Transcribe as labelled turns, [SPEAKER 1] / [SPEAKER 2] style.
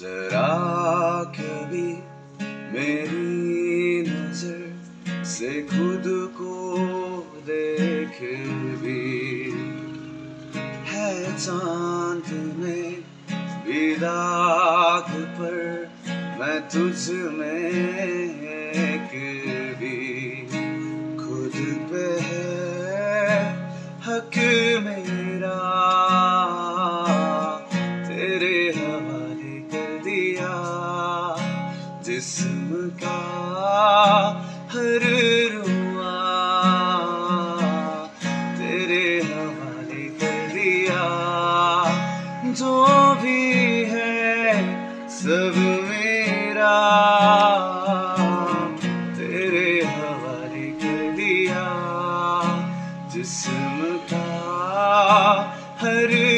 [SPEAKER 1] जरा कभी मेरी नज़र से खुद को देख भी है चाँद में विदाग पर मैं तुझ में एक भी खुद पे है हक मेरा। जिस्म का हर रुआ तेरे हवाले कर जो भी है सब मेरा, तेरे जिस्म का हर